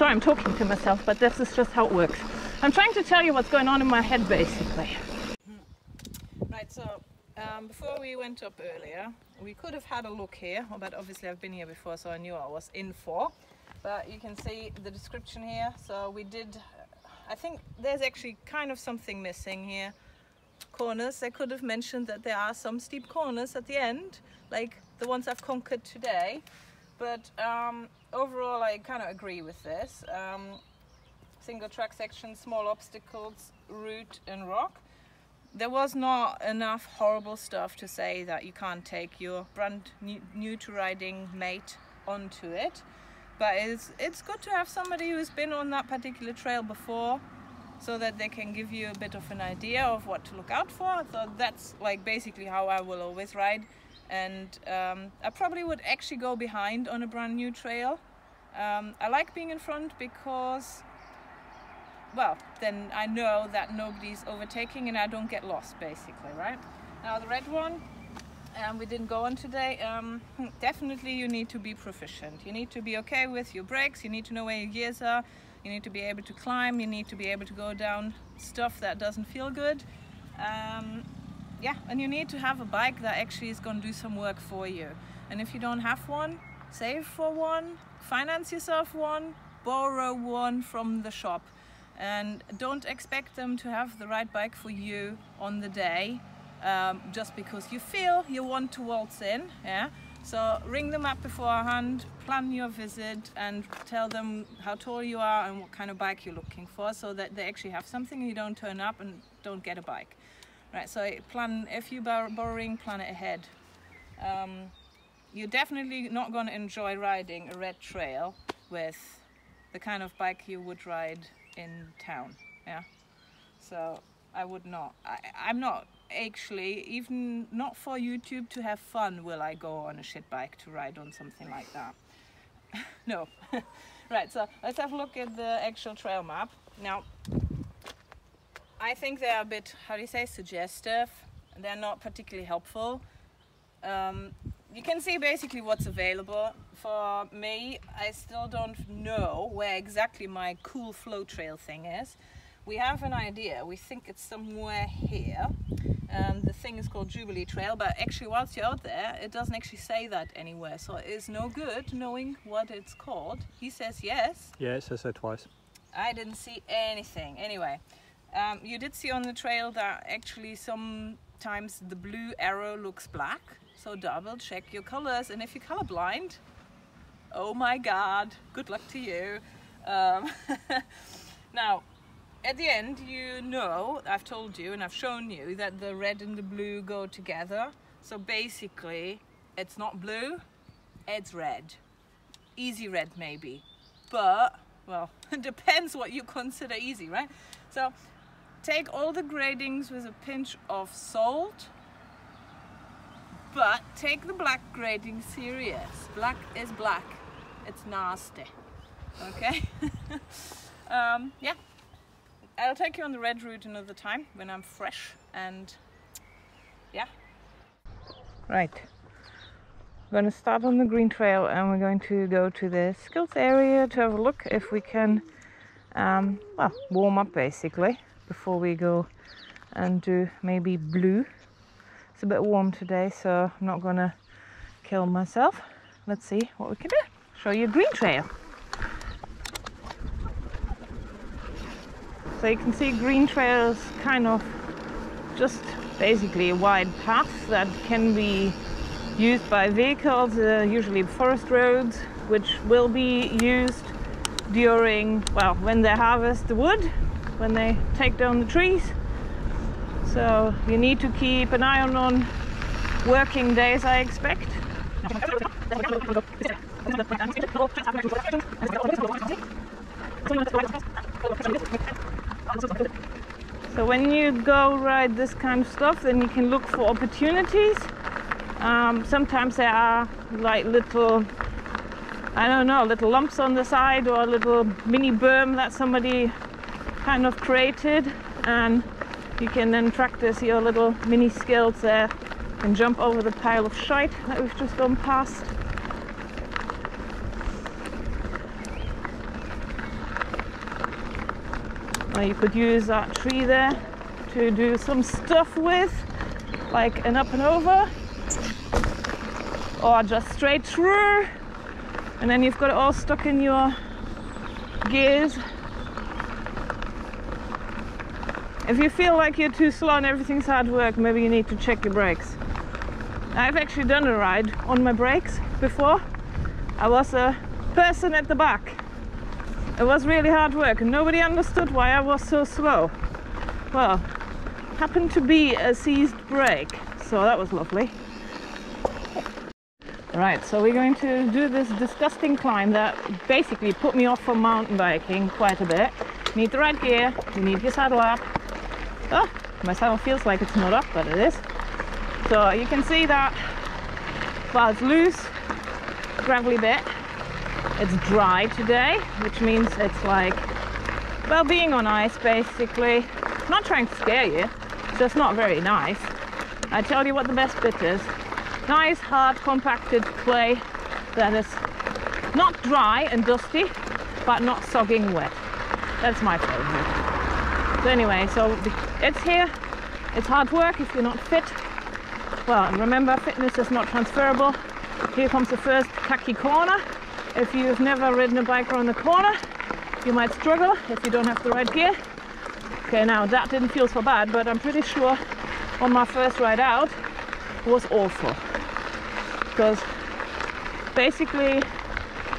Sorry, I'm talking to myself, but this is just how it works. I'm trying to tell you what's going on in my head, basically. Right, so um, before we went up earlier, we could have had a look here, but obviously I've been here before, so I knew I was in for. But you can see the description here. So we did, I think there's actually kind of something missing here. Corners, they could have mentioned that there are some steep corners at the end, like the ones I've conquered today. But um, overall, I kind of agree with this. Um, single track section, small obstacles, root and rock. There was not enough horrible stuff to say that you can't take your brand new, new to riding mate onto it. But it's it's good to have somebody who's been on that particular trail before so that they can give you a bit of an idea of what to look out for. So that's like basically how I will always ride and um, I probably would actually go behind on a brand new trail um, I like being in front because well, then I know that nobody's overtaking and I don't get lost basically, right? Now the red one, um, we didn't go on today, um, definitely you need to be proficient. You need to be okay with your brakes, you need to know where your gears are, you need to be able to climb, you need to be able to go down stuff that doesn't feel good. Um, yeah, and you need to have a bike that actually is going to do some work for you. And if you don't have one, save for one, finance yourself one, borrow one from the shop. And don't expect them to have the right bike for you on the day um, just because you feel you want to waltz in yeah? So ring them up beforehand plan your visit and tell them how tall you are and what kind of bike you're looking for so that they actually have something and you don't turn up and don't get a bike right so plan if you're borrowing plan it ahead. Um, you're definitely not going to enjoy riding a red trail with the kind of bike you would ride in town yeah? So I would not I, I'm not actually even not for YouTube to have fun will I go on a shit bike to ride on something like that. No. Right so let's have a look at the actual trail map. Now I think they're a bit how do you say suggestive they're not particularly helpful um, you can see basically what's available. For me, I still don't know where exactly my cool flow trail thing is. We have an idea, we think it's somewhere here. And the thing is called Jubilee Trail, but actually whilst you're out there, it doesn't actually say that anywhere. So it is no good knowing what it's called. He says yes. Yeah, it says so twice. I didn't see anything. Anyway, um, you did see on the trail that actually sometimes the blue arrow looks black so double check your colors and if you're colorblind, oh my god, good luck to you. Um, now, at the end, you know, I've told you and I've shown you that the red and the blue go together. So basically, it's not blue, it's red. Easy red maybe, but, well, it depends what you consider easy, right? So take all the gradings with a pinch of salt but take the black grading serious. Black is black. It's nasty. Okay? um, yeah. I'll take you on the red route another time when I'm fresh and yeah. Right. We're going to start on the green trail and we're going to go to the skills area to have a look if we can um, well, warm up basically before we go and do maybe blue it's a bit warm today, so I'm not gonna kill myself. Let's see what we can do. Show you a green trail. So you can see green trails kind of just basically a wide path that can be used by vehicles, uh, usually forest roads, which will be used during, well, when they harvest the wood, when they take down the trees so you need to keep an eye on, on working days, I expect. So when you go ride this kind of stuff, then you can look for opportunities. Um, sometimes there are like little, I don't know, little lumps on the side or a little mini berm that somebody kind of created and you can then practice your little mini skills there and jump over the pile of shite that we've just gone past. Uh, you could use that tree there to do some stuff with, like an up and over, or just straight through, and then you've got it all stuck in your gears. If you feel like you're too slow and everything's hard work, maybe you need to check your brakes. I've actually done a ride on my brakes before. I was a person at the back. It was really hard work and nobody understood why I was so slow. Well, happened to be a seized brake, so that was lovely. Right, so we're going to do this disgusting climb that basically put me off from mountain biking quite a bit. Need the right gear, you need your saddle up. Oh, my saddle feels like it's not up, but it is. So you can see that, well, it's loose, gravelly bit. It's dry today, which means it's like, well, being on ice basically. Not trying to scare you, it's just not very nice. I tell you what the best bit is. Nice, hard, compacted clay that is not dry and dusty, but not sogging wet. That's my favorite. So anyway, so it's here. It's hard work if you're not fit. Well, remember, fitness is not transferable. Here comes the first khaki corner. If you've never ridden a bike around the corner, you might struggle if you don't have the right gear. Okay, now that didn't feel so bad, but I'm pretty sure on my first ride out was awful. Because basically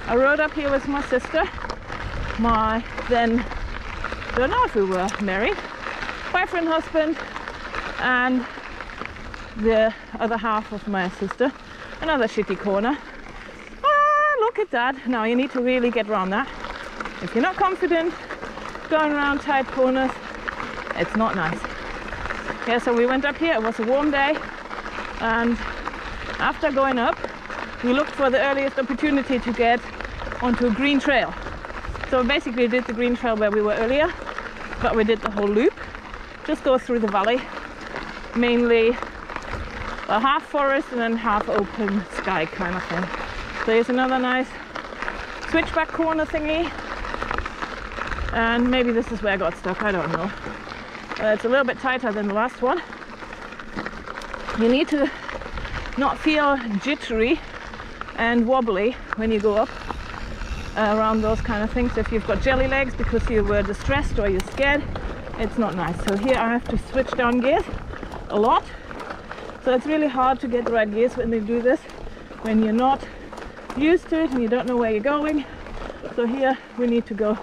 I rode up here with my sister, my then, don't know if we were married, boyfriend, husband, and the other half of my sister. Another shitty corner. Ah, look at that. Now you need to really get around that. If you're not confident going around tight corners, it's not nice. Yeah, so we went up here. It was a warm day, and after going up, we looked for the earliest opportunity to get onto a green trail. So basically did the green trail where we were earlier, but we did the whole loop. Just go through the valley, mainly well, half forest and then half open sky kind of thing. There's another nice switchback corner thingy. And maybe this is where I got stuck, I don't know. Uh, it's a little bit tighter than the last one. You need to not feel jittery and wobbly when you go up uh, around those kind of things. If you've got jelly legs because you were distressed or you're scared, it's not nice. So here I have to switch down gears a lot so it's really hard to get the right gears when they do this, when you're not used to it and you don't know where you're going. So here we need to go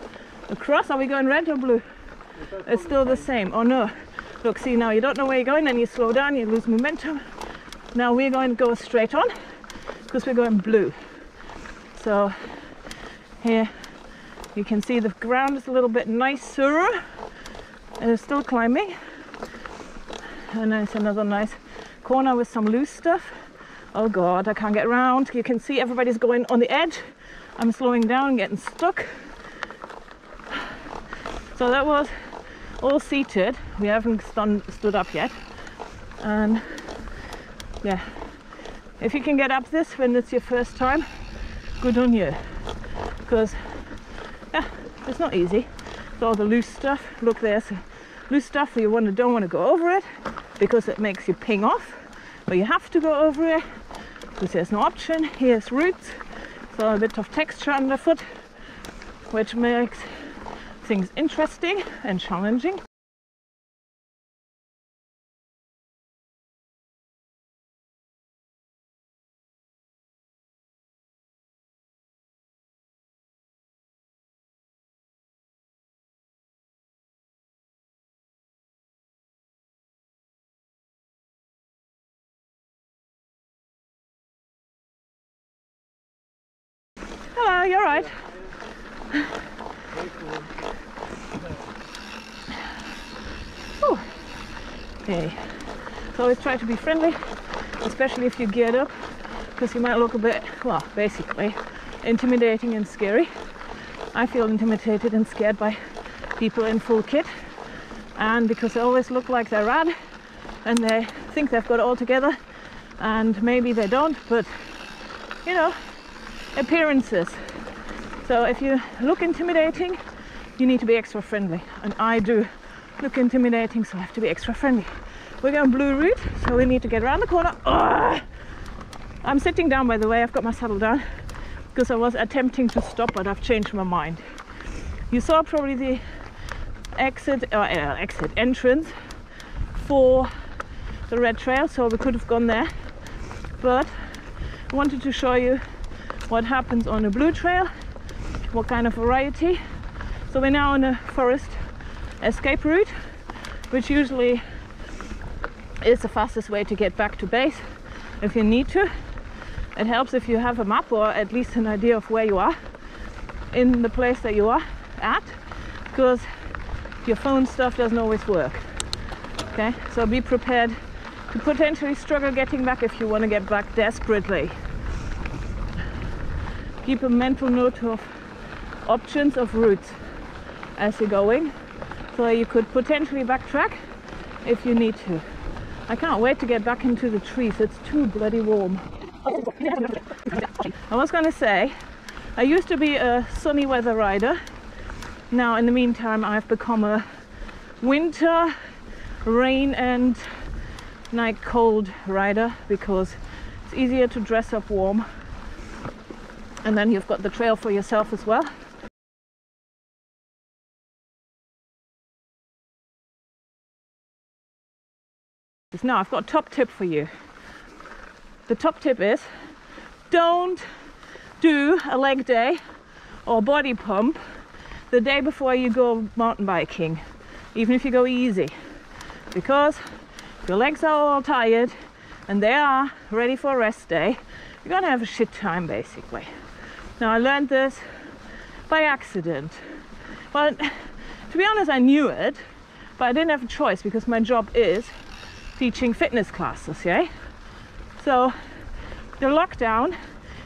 across. Are we going red or blue? It's still the same. Oh no. Look, see now you don't know where you're going, then you slow down, you lose momentum. Now we're going to go straight on because we're going blue. So here you can see the ground is a little bit nicer. And it's still climbing. And then it's another nice corner with some loose stuff. Oh God, I can't get around. You can see everybody's going on the edge. I'm slowing down, getting stuck. So that was all seated. We haven't stand, stood up yet. And yeah, if you can get up this when it's your first time, good on you. Because yeah, it's not easy. It's all the loose stuff. Look, there's loose stuff. You want to don't want to go over it because it makes you ping off but you have to go over it because there's no option. Here's roots, so a bit of texture underfoot, which makes things interesting and challenging. Hello, you're right. Okay. So always try to be friendly, especially if you're geared up, because you might look a bit, well, basically intimidating and scary. I feel intimidated and scared by people in full kit, and because they always look like they're rad and they think they've got it all together, and maybe they don't, but you know, appearances. So if you look intimidating, you need to be extra friendly. And I do look intimidating, so I have to be extra friendly. We're going blue route, so we need to get around the corner. Ugh! I'm sitting down, by the way, I've got my saddle down because I was attempting to stop, but I've changed my mind. You saw probably the exit, uh, uh, exit entrance for the red trail, so we could have gone there. But I wanted to show you what happens on a blue trail, what kind of variety. So we're now on a forest escape route, which usually is the fastest way to get back to base if you need to. It helps if you have a map or at least an idea of where you are in the place that you are at because your phone stuff doesn't always work. Okay, so be prepared to potentially struggle getting back if you want to get back desperately. Keep a mental note of options of routes as you're going so you could potentially backtrack if you need to. I can't wait to get back into the trees, it's too bloody warm. I was gonna say, I used to be a sunny weather rider. Now, in the meantime, I've become a winter, rain, and night cold rider because it's easier to dress up warm. And then you've got the trail for yourself as well. Now, I've got a top tip for you. The top tip is don't do a leg day or body pump the day before you go mountain biking, even if you go easy, because your legs are all tired and they are ready for rest day. You're gonna have a shit time basically. Now, I learned this by accident. Well, to be honest, I knew it, but I didn't have a choice because my job is teaching fitness classes, yeah? So the lockdown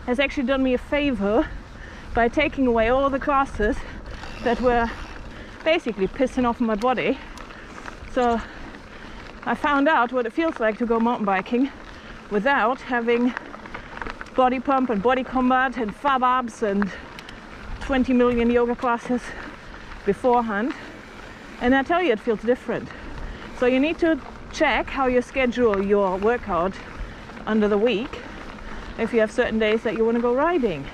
has actually done me a favor by taking away all the classes that were basically pissing off my body. So I found out what it feels like to go mountain biking without having body pump and body combat and fab abs and 20 million yoga classes beforehand. And I tell you, it feels different. So you need to check how you schedule your workout under the week if you have certain days that you want to go riding.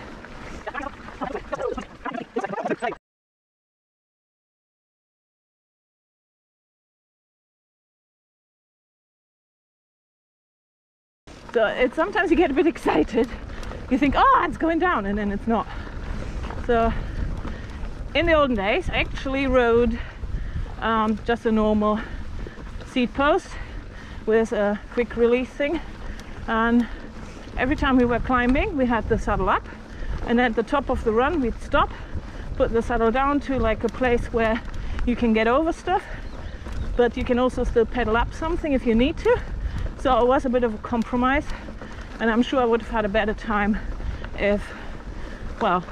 So it's sometimes you get a bit excited. You think, oh, it's going down, and then it's not. So in the olden days, I actually rode um, just a normal seat post with a quick release thing and every time we were climbing we had the saddle up and at the top of the run we'd stop put the saddle down to like a place where you can get over stuff but you can also still pedal up something if you need to so it was a bit of a compromise and I'm sure I would have had a better time if well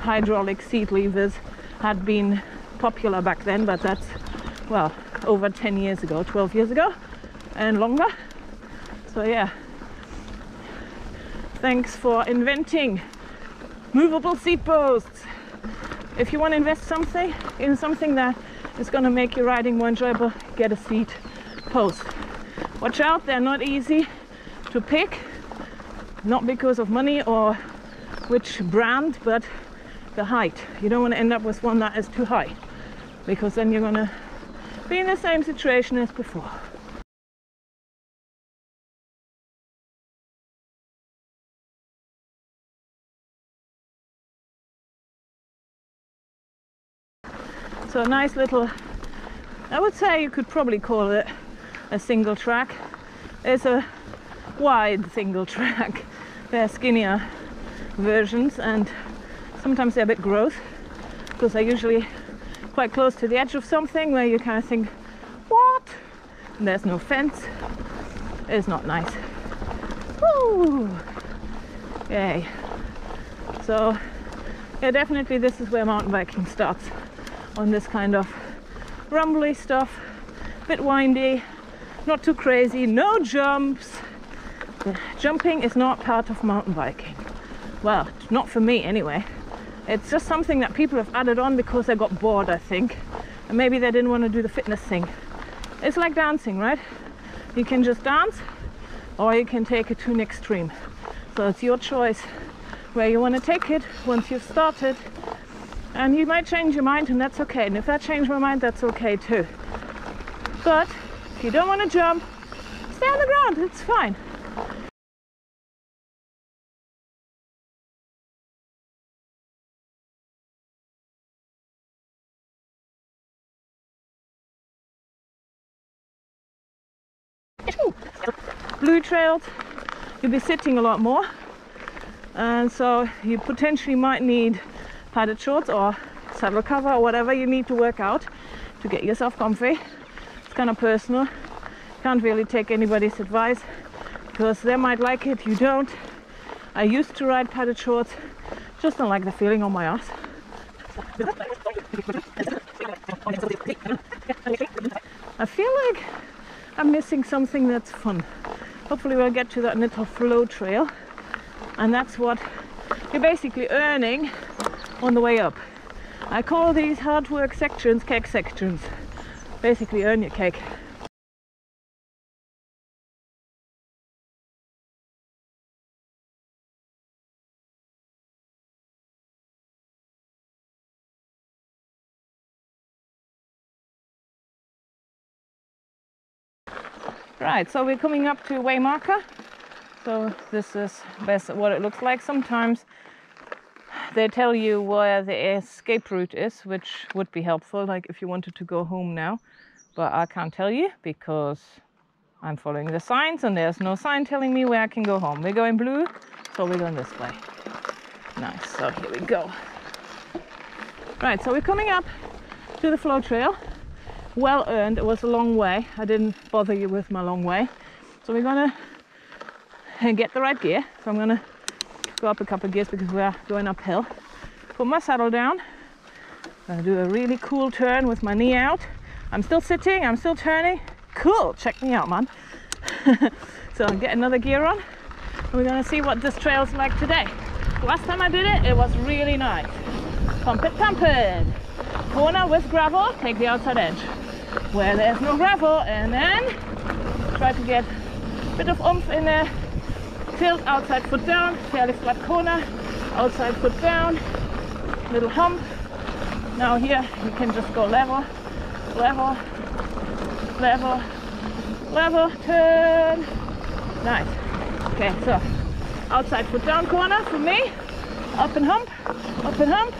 hydraulic seat levers had been popular back then but that's well over 10 years ago, 12 years ago, and longer. So, yeah, thanks for inventing movable seat posts. If you want to invest something in something that is going to make your riding more enjoyable, get a seat post. Watch out, they're not easy to pick, not because of money or which brand, but the height. You don't want to end up with one that is too high because then you're going to be in the same situation as before. So a nice little, I would say you could probably call it a single track. It's a wide single track. They're skinnier versions and sometimes they're a bit gross because they're usually quite close to the edge of something where you kind of think, what? And there's no fence. It's not nice. Woo! Yay. So, yeah, definitely this is where mountain biking starts on this kind of rumbly stuff, a bit windy, not too crazy, no jumps. Jumping is not part of mountain biking. Well, not for me anyway. It's just something that people have added on because they got bored, I think. And maybe they didn't want to do the fitness thing. It's like dancing, right? You can just dance or you can take it to an extreme. So it's your choice where you want to take it once you've started. And you might change your mind, and that's okay. And if I change my mind, that's okay too. But you don't want to jump, stay on the ground, it's fine. Blue trails, you'll be sitting a lot more, and so you potentially might need padded shorts or saddle cover or whatever you need to work out to get yourself comfy. Kind of personal. Can't really take anybody's advice because they might like it, you don't. I used to ride padded shorts, just don't like the feeling on my ass. I feel like I'm missing something that's fun. Hopefully we'll get to that little flow trail and that's what you're basically earning on the way up. I call these hard work sections cake sections. Basically earn your cake. Right, so we're coming up to Waymarker. So this is best what it looks like. Sometimes they tell you where the escape route is, which would be helpful, like if you wanted to go home now. But I can't tell you because I'm following the signs and there's no sign telling me where I can go home. We're going blue, so we're going this way. Nice, so here we go. Right, so we're coming up to the flow trail. Well earned, it was a long way. I didn't bother you with my long way. So we're gonna get the right gear. So I'm gonna go up a couple gears because we're going uphill. Put my saddle down. Gonna do a really cool turn with my knee out. I'm still sitting, I'm still turning. Cool, check me out, man. so I'll get another gear on and we're gonna see what this trail's like today. Last time I did it, it was really nice. Pump it, pump it. Corner with gravel, take the outside edge. Where there's no gravel, and then try to get a bit of oomph in there tilt, outside foot down, fairly flat corner, outside foot down, little hump. Now here you can just go level, level, level, level, turn. Nice. Okay, so outside foot down corner for me, up and hump, up and hump,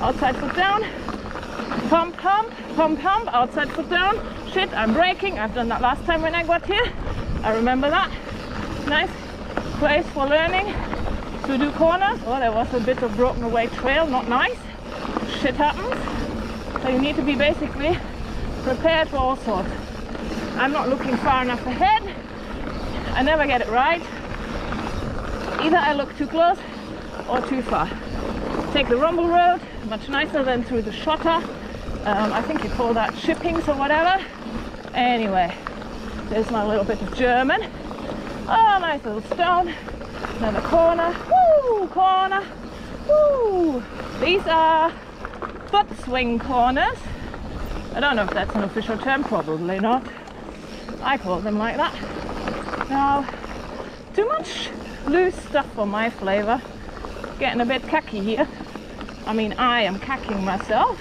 outside foot down, pump, hump, pump, hump, outside foot down. Shit, I'm braking. I've done that last time when I got here. I remember that. Nice place for learning to do corners. Oh, there was a bit of broken away trail, not nice. Shit happens. So you need to be basically prepared for all sorts. I'm not looking far enough ahead. I never get it right. Either I look too close or too far. Take the rumble road, much nicer than through the Schotter. Um, I think you call that shippings or whatever. Anyway, there's my little bit of German. Oh, nice little stone. Another corner. Woo, corner. Woo. These are butt swing corners. I don't know if that's an official term, probably not. I call them like that. Now, too much loose stuff for my flavour. Getting a bit khaki here. I mean, I am cacking myself,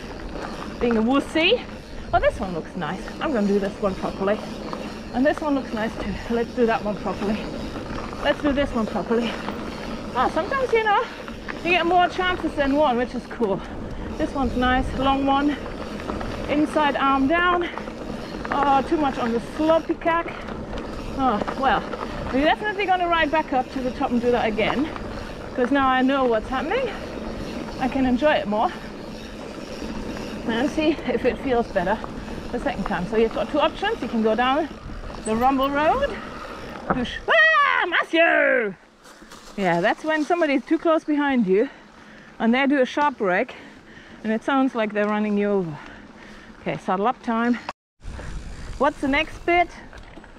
being a wussy. Well, this one looks nice. I'm going to do this one properly. And this one looks nice too. Let's do that one properly. Let's do this one properly. Oh, sometimes, you know, you get more chances than one, which is cool. This one's nice, long one. Inside arm down. Oh, too much on the sloppy cack. Oh, well, we're definitely going to ride back up to the top and do that again. Because now I know what's happening. I can enjoy it more. And see if it feels better the second time. So you've got two options. You can go down the rumble road. Ah, Matthew! Yeah, that's when somebody's too close behind you and they do a sharp break and it sounds like they're running you over. Okay, saddle up time. What's the next bit?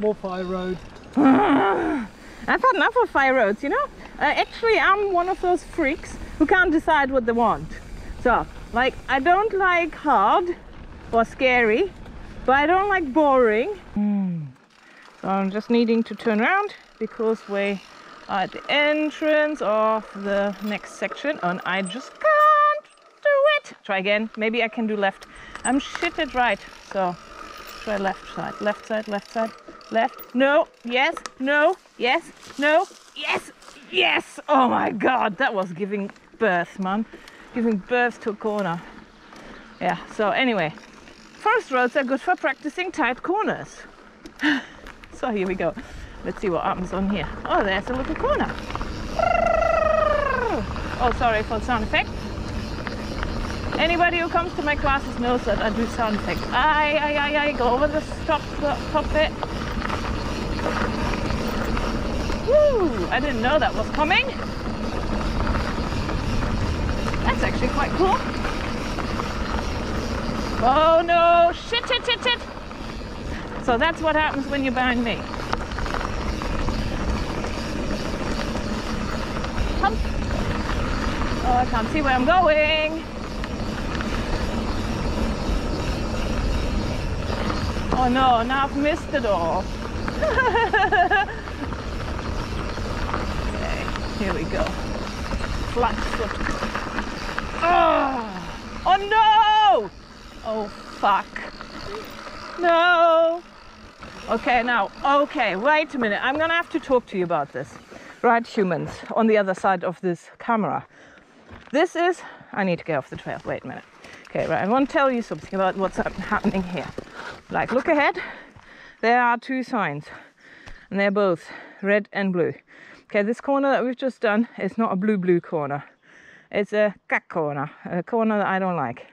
More fire road. I've had enough of fire roads, you know? Uh, actually, I'm one of those freaks who can't decide what they want. So, like, I don't like hard or scary, but I don't like boring. Hmm. So I'm just needing to turn around because we are at the entrance of the next section and I just can't do it. Try again. Maybe I can do left. I'm shit at right. So try left side, left side, left side, left. No, yes, no, yes, no, yes, yes. Oh my God, that was giving birth, man. Giving birth to a corner. Yeah, so anyway, forest roads are good for practicing tight corners. so here we go. Let's see what happens on here. Oh, there's a little corner. Oh, sorry for the sound effect. Anybody who comes to my classes knows that I do sound effects. I, I, I, I go over the top, top bit. Woo! I didn't know that was coming. That's actually quite cool. Oh no! Shit, shit, shit, shit! So that's what happens when you're behind me. Come. Oh, I can't see where I'm going. Oh no, now I've missed it all. okay, here we go. Flat foot. Oh, oh no! Oh fuck. No. Okay, now, okay, wait a minute. I'm gonna have to talk to you about this. Right, humans, on the other side of this camera. This is, I need to get off the trail. Wait a minute. Okay, right, I want to tell you something about what's happening here. Like, look ahead. There are two signs, and they're both red and blue. Okay, this corner that we've just done is not a blue blue corner. It's a cack corner, a corner that I don't like.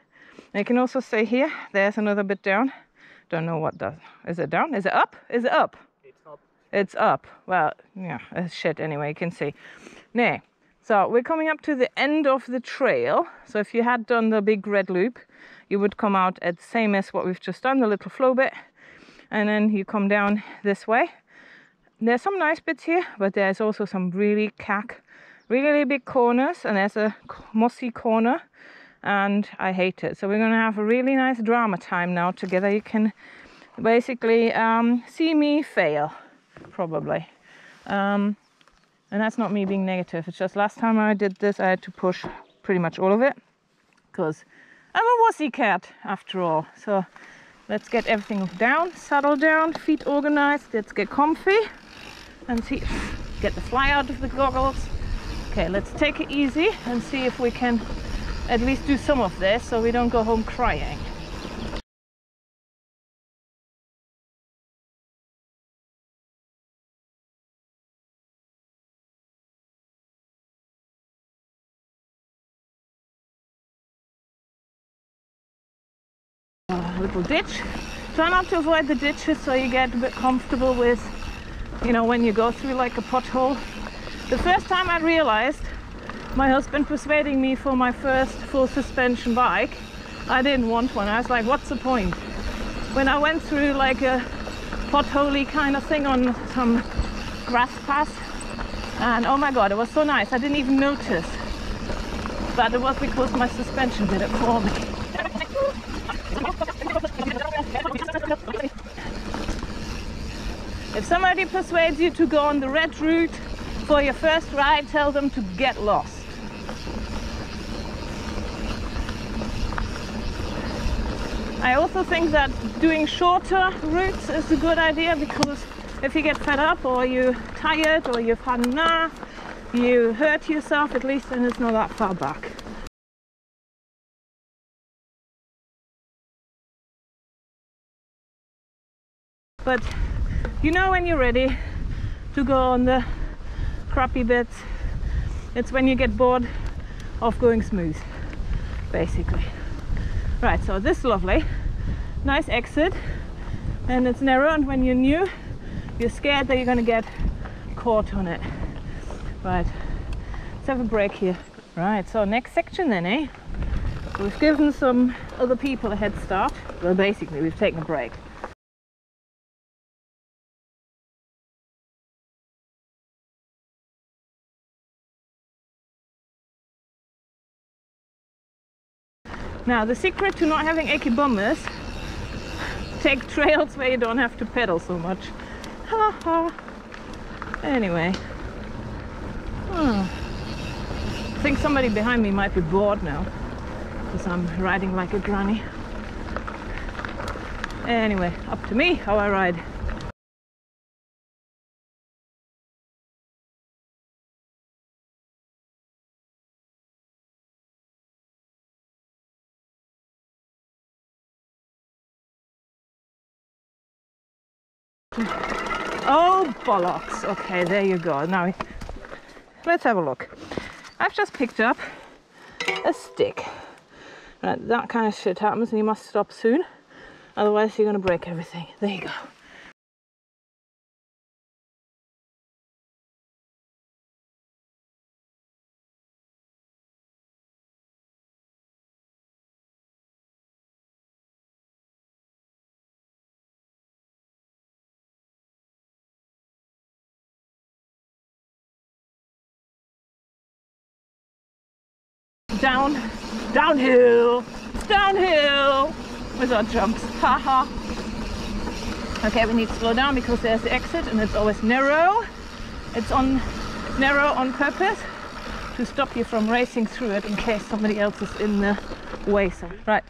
And you can also see here, there's another bit down. Don't know what does. Is it down? Is it up? Is it up? It's up. It's up. Well, yeah, it's shit anyway, you can see. Now, so we're coming up to the end of the trail. So if you had done the big red loop, you would come out at the same as what we've just done, the little flow bit. And then you come down this way. There's some nice bits here, but there's also some really cack, really big corners. And there's a mossy corner and I hate it. So we're going to have a really nice drama time now together. You can basically um, see me fail, probably. Um, and that's not me being negative. It's just last time I did this, I had to push pretty much all of it because I'm a wussy cat after all. So let's get everything down, saddle down, feet organized. Let's get comfy and see, get the fly out of the goggles. Okay, let's take it easy and see if we can at least do some of this so we don't go home crying. little ditch. Try not to avoid the ditches so you get a bit comfortable with, you know, when you go through like a pothole. The first time I realized my husband persuading me for my first full suspension bike, I didn't want one. I was like, what's the point? When I went through like a potholey kind of thing on some grass path, and oh my god, it was so nice. I didn't even notice. But it was because my suspension did it for me. If somebody persuades you to go on the red route for your first ride, tell them to get lost. I also think that doing shorter routes is a good idea because if you get fed up or you're tired or you've had enough, you hurt yourself, at least then it's not that far back. But you know when you're ready to go on the crappy bits, it's when you get bored of going smooth, basically. Right, so this lovely, nice exit, and it's narrow, and when you're new, you're scared that you're gonna get caught on it. Right, let's have a break here. Right, so next section then, eh? we've given some other people a head start. Well, basically, we've taken a break. Now, the secret to not having achy bum is take trails where you don't have to pedal so much. Ha ha. Anyway. Hmm. I think somebody behind me might be bored now because I'm riding like a granny. Anyway, up to me how I ride. Oh, bollocks. Okay, there you go. Now, let's have a look. I've just picked up a stick. Right, that kind of shit happens and you must stop soon. Otherwise, you're going to break everything. There you go. Down, downhill, downhill with our jumps. Haha. okay, we need to slow down because there's the exit and it's always narrow. It's on narrow on purpose to stop you from racing through it in case somebody else is in the way. So, right,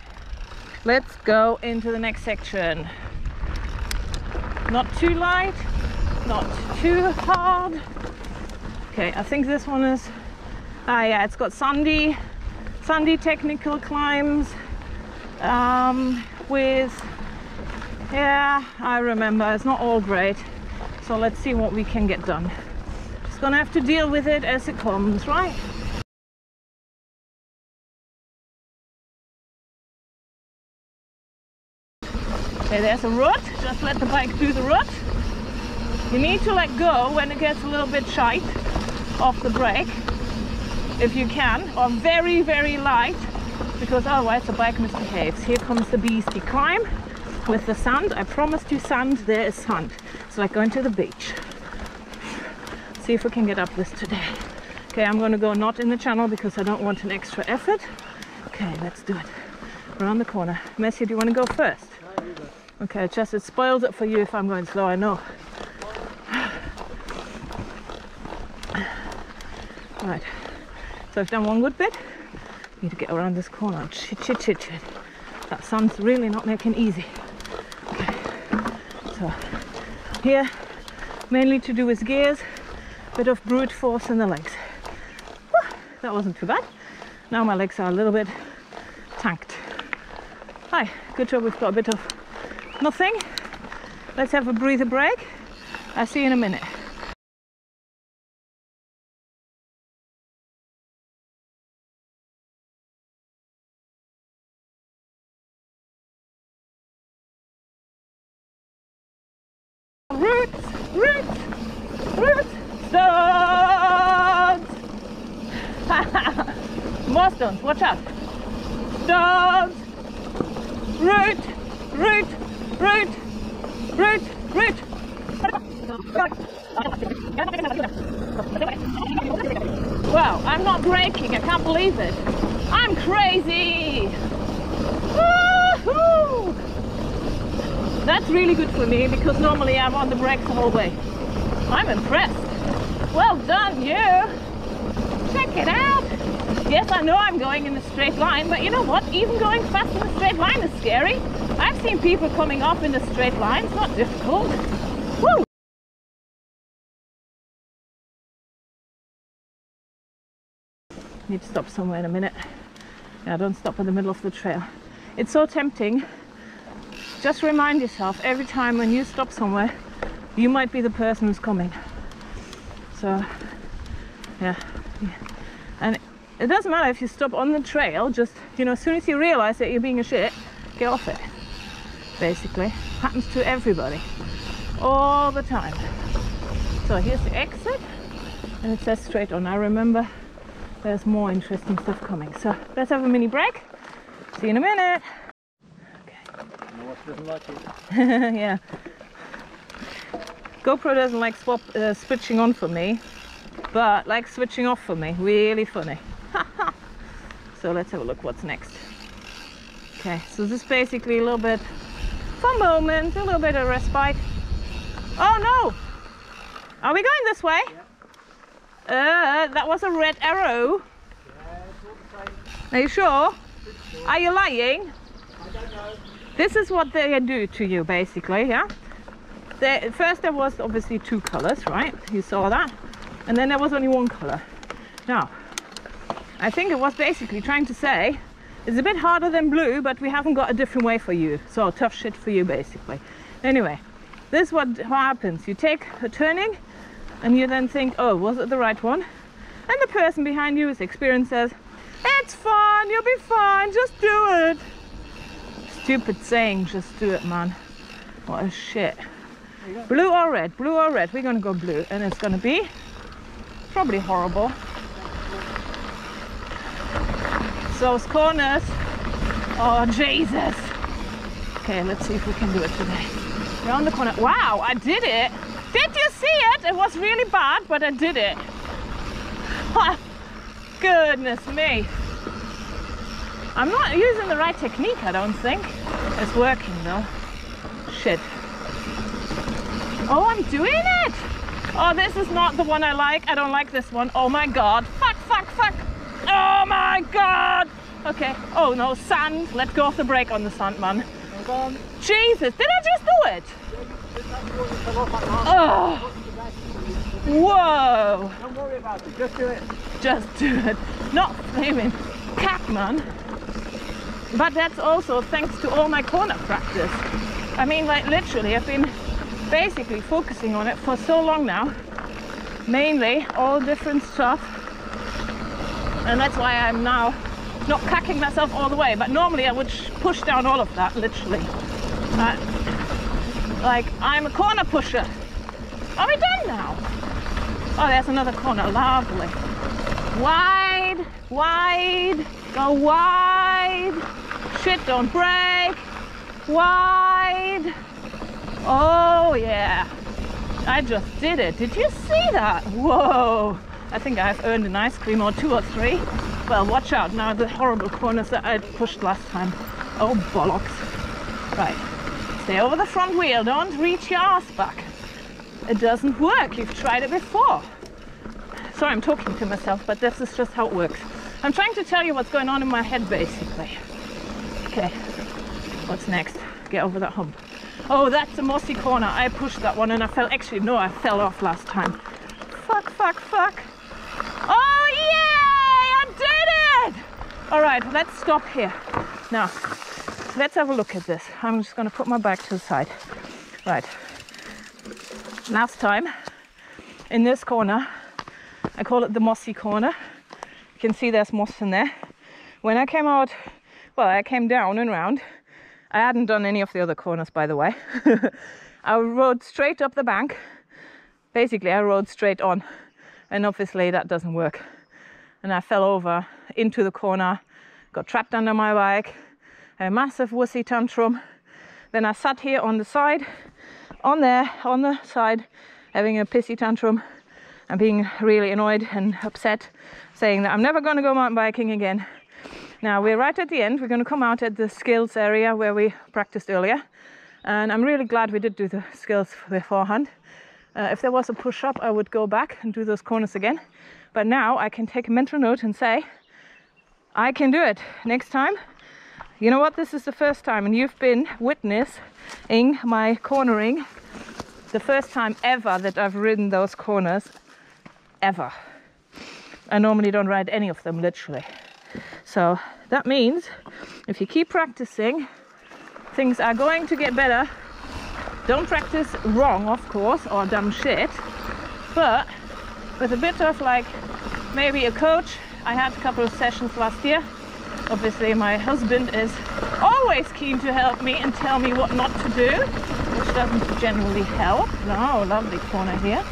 let's go into the next section. Not too light, not too hard. Okay, I think this one is, ah yeah, it's got sandy, sandy technical climbs um, with yeah I remember. It's not all great. So let's see what we can get done. Just gonna have to deal with it as it comes right? Okay there's a rut. Just let the bike do the rut. You need to let go when it gets a little bit shite off the brake if you can, or very, very light, because otherwise the bike misbehaves. Here comes the beastie climb with the sand. I promised you sand, there is sand. It's like going to the beach. See if we can get up this today. Okay, I'm gonna go not in the channel because I don't want an extra effort. Okay, let's do it. Around the corner. Messi, do you want to go first? Okay, just it spoils it for you if I'm going slow, I know. Right. So I've done one good bit. Need to get around this corner. Chit, chit, chit, chit. That sun's really not making easy. Okay. So here, mainly to do with gears, bit of brute force in the legs. Whew, that wasn't too bad. Now my legs are a little bit tanked. Hi, good job we've got a bit of nothing. Let's have a breather break. I'll see you in a minute. Roots, roots, roots, stones. More stones, watch out. Stones. Root, root, root, root, root. Wow, I'm not braking, I can't believe it. I'm crazy. That's really good for me because normally I'm on the brakes the whole way. I'm impressed. Well done, you. Check it out. Yes, I know I'm going in a straight line, but you know what? Even going fast in a straight line is scary. I've seen people coming up in a straight line. It's not difficult. Need to stop somewhere in a minute. Yeah, don't stop in the middle of the trail. It's so tempting just remind yourself every time when you stop somewhere, you might be the person who's coming. So, yeah. yeah. And it doesn't matter if you stop on the trail, just, you know, as soon as you realize that you're being a shit, get off it. Basically. Happens to everybody. All the time. So here's the exit. And it says straight on. I remember there's more interesting stuff coming. So let's have a mini break. See you in a minute Okay. doesn't like it. yeah. GoPro doesn't like swap, uh, switching on for me, but like switching off for me. Really funny. so let's have a look what's next. Okay, so this is basically a little bit for a moment, a little bit of respite. Oh no! Are we going this way? Uh, that was a red arrow. Are you sure? Are you lying? I don't know. This is what they do to you, basically, yeah? There, first there was obviously two colors, right? You saw that. And then there was only one color. Now, I think it was basically trying to say, it's a bit harder than blue, but we haven't got a different way for you. So tough shit for you, basically. Anyway, this is what happens. You take a turning and you then think, oh, was it the right one? And the person behind you is experienced says, it's fine, you'll be fine, just do it. Stupid saying, just do it, man. What a shit. Blue or red, blue or red. We're gonna go blue, and it's gonna be probably horrible. Those corners. Oh, Jesus. Okay, let's see if we can do it today. On the corner. Wow, I did it. Did you see it? It was really bad, but I did it. Goodness me. I'm not using the right technique, I don't think. It's working though. Shit. Oh, I'm doing it! Oh, this is not the one I like. I don't like this one. Oh my god. Fuck, fuck, fuck. Oh my god. Okay. Oh no, sand. Let go of the brake on the sand, man. Jesus, did I just do it? Oh. Whoa. Don't worry about it, just do it. Just do it. Not flaming cat, man. But that's also thanks to all my corner practice. I mean, like literally, I've been basically focusing on it for so long now. Mainly all different stuff. And that's why I'm now not cacking myself all the way. But normally I would push down all of that, literally. Like, I'm a corner pusher. Are we done now? Oh, there's another corner. Lovely. Wide, wide, go wide. Shit, don't brake. Wide. Oh, yeah. I just did it. Did you see that? Whoa. I think I've earned an ice cream or two or three. Well, watch out now, the horrible corners that I pushed last time. Oh, bollocks. Right. Stay over the front wheel. Don't reach your ass back. It doesn't work. You've tried it before. Sorry, I'm talking to myself, but this is just how it works. I'm trying to tell you what's going on in my head, basically. Okay. What's next? Get over that hump. Oh, that's a mossy corner. I pushed that one and I fell. Actually, no, I fell off last time. Fuck, fuck, fuck. Oh, yay! I did it! All right, let's stop here. Now, let's have a look at this. I'm just going to put my bike to the side. Right. Last time, in this corner, I call it the mossy corner. You can see there's moss in there. When I came out, well, I came down and round. I hadn't done any of the other corners, by the way. I rode straight up the bank. Basically, I rode straight on, and obviously that doesn't work. And I fell over into the corner, got trapped under my bike, a massive wussy tantrum. Then I sat here on the side, on there, on the side, having a pissy tantrum and being really annoyed and upset, saying that I'm never going to go mountain biking again. Now we're right at the end. We're going to come out at the skills area where we practiced earlier, and I'm really glad we did do the skills beforehand. Uh, if there was a push up, I would go back and do those corners again. But now I can take a mental note and say, I can do it next time. You know what? This is the first time, and you've been witnessing my cornering the first time ever that I've ridden those corners ever. I normally don't ride any of them, literally. So that means if you keep practicing, things are going to get better. Don't practice wrong, of course, or dumb shit, but with a bit of like maybe a coach. I had a couple of sessions last year. Obviously, my husband is always keen to help me and tell me what not to do, which doesn't generally help. Oh, lovely corner here.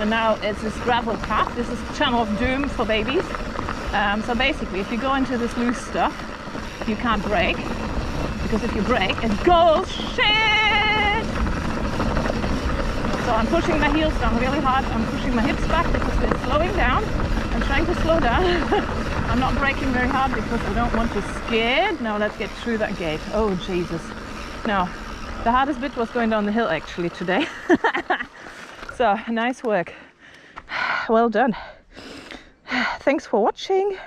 And now it's this gravel path. This is Channel of Doom for babies. Um, so basically, if you go into this loose stuff, you can't brake because if you brake, it goes shit. So I'm pushing my heels down really hard. I'm pushing my hips back because they're slowing down. I'm trying to slow down. I'm not braking very hard because I don't want you scared. Now let's get through that gate. Oh Jesus. Now, the hardest bit was going down the hill actually today. so nice work. Well done. Thanks for watching.